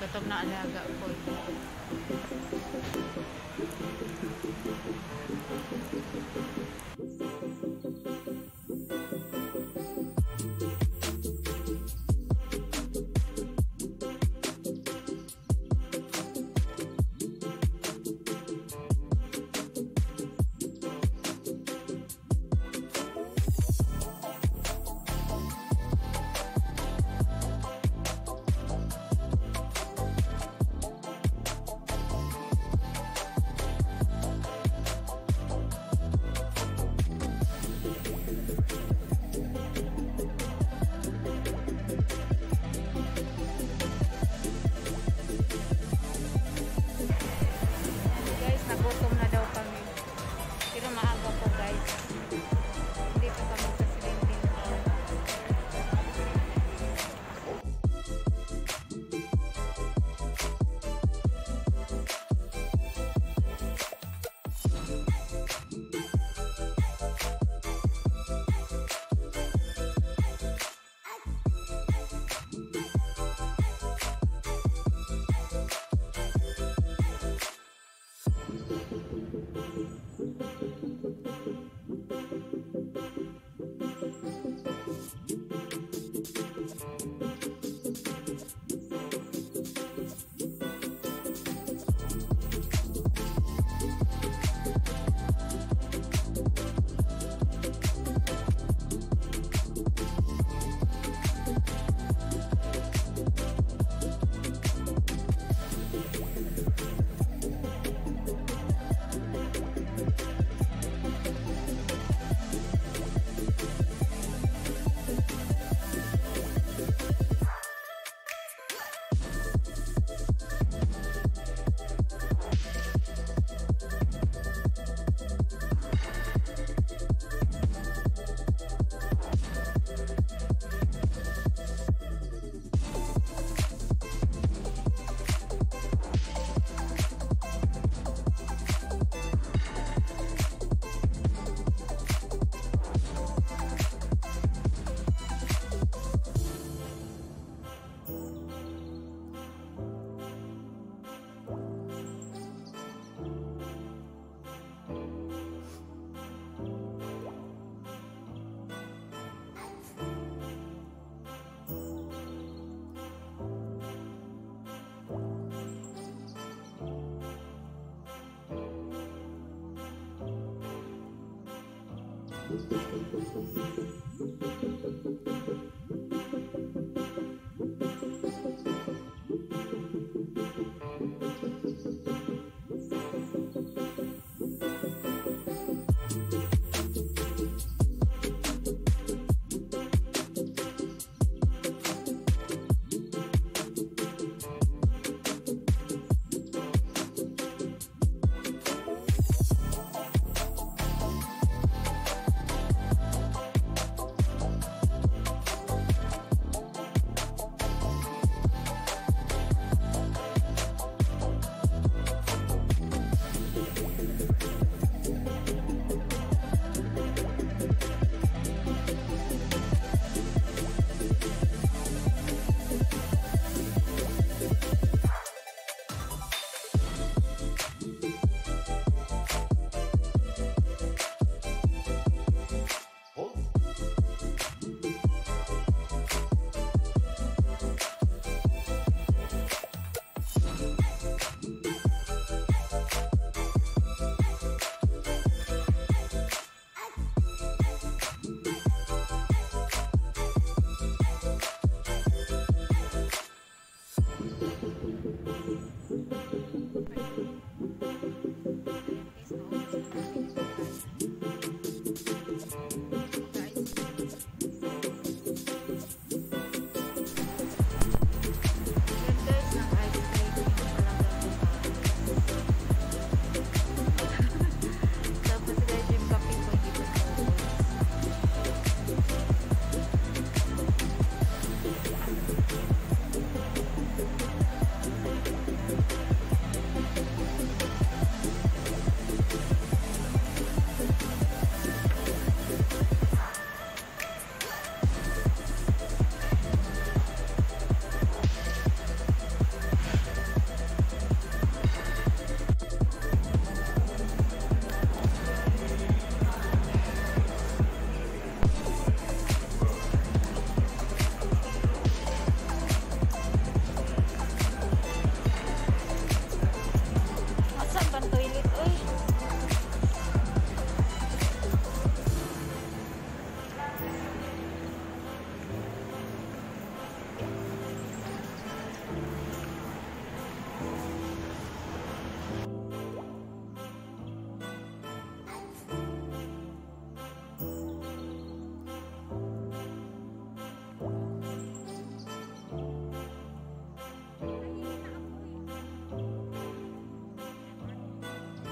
Gutom na alaga ko. pessoas que estão passando por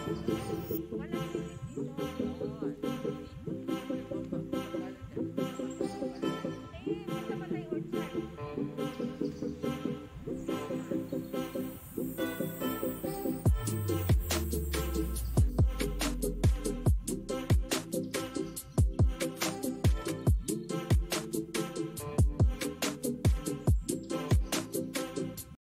Hola.